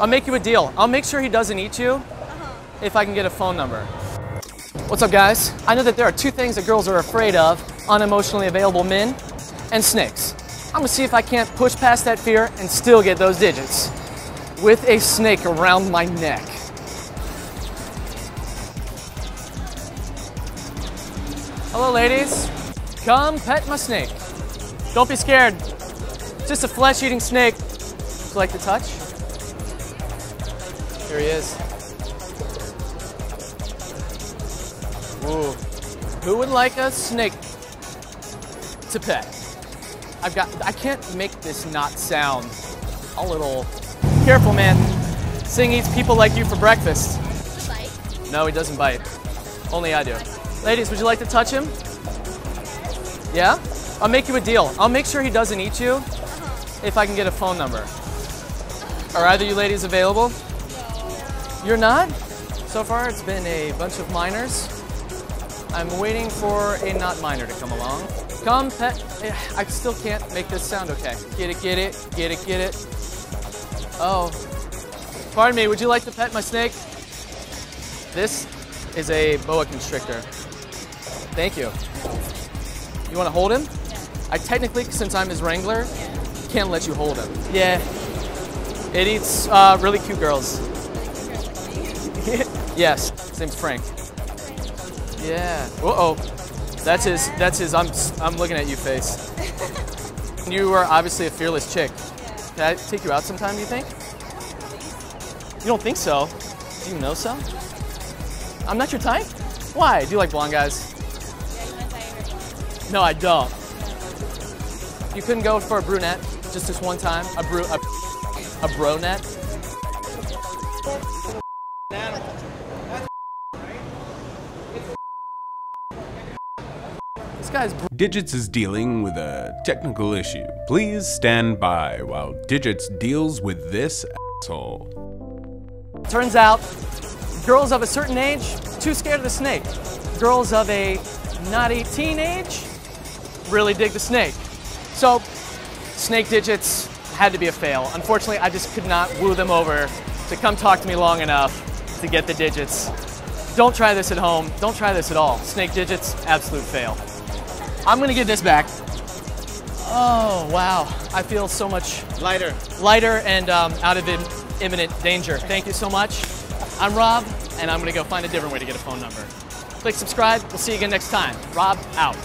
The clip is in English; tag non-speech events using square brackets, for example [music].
I'll make you a deal. I'll make sure he doesn't eat you uh-huh. if I can get a phone number. What's up, guys? I know that there are two things that girls are afraid of unemotionally available men and snakes. I'm gonna see if I can't push past that fear and still get those digits with a snake around my neck. Hello, ladies. Come pet my snake. Don't be scared. It's just a flesh eating snake. Would you like to touch? Here he is. Ooh. Who would like a snake to pet? I've got, I can't make this not sound a little careful, man. Sing eats people like you for breakfast. No, he doesn't bite. Only I do. Ladies, would you like to touch him? Yeah? I'll make you a deal. I'll make sure he doesn't eat you if I can get a phone number. Are either you ladies available? You're not? So far, it's been a bunch of minors. I'm waiting for a not minor to come along. Come, pet. eh, I still can't make this sound okay. Get it, get it, get it, get it. Oh. Pardon me, would you like to pet my snake? This is a boa constrictor. Thank you. You want to hold him? I technically, since I'm his wrangler, can't let you hold him. Yeah. It eats uh, really cute girls. [laughs] yes, his name's Frank. Yeah. Uh oh. That's his. That's his. I'm. I'm looking at you face. [laughs] You are obviously a fearless chick. Can I take you out sometime? Do you think? You don't think so? Do you know so? I'm not your type. Why? Do you like blonde guys? No, I don't. You couldn't go for a brunette just this one time? A bru a, a brunette? Guy's Digits is dealing with a technical issue. Please stand by while Digits deals with this asshole. Turns out, girls of a certain age, too scared of the snake. Girls of a not 18 age, really dig the snake. So, snake digits had to be a fail. Unfortunately, I just could not woo them over to come talk to me long enough to get the digits. Don't try this at home. Don't try this at all. Snake digits, absolute fail. I'm gonna give this back. Oh, wow. I feel so much Lighter. lighter and um, out of im- imminent danger. Thank you so much. I'm Rob, and I'm gonna go find a different way to get a phone number. Click subscribe. We'll see you again next time. Rob out.